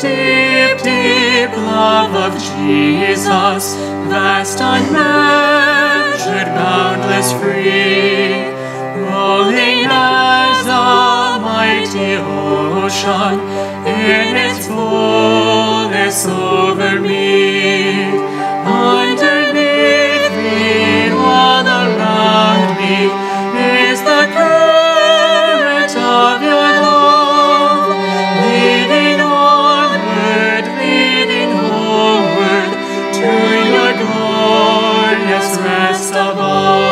deep, deep love of Jesus, vast, unmeasured, boundless, free, rolling as a mighty ocean in its fullness over me. rest all.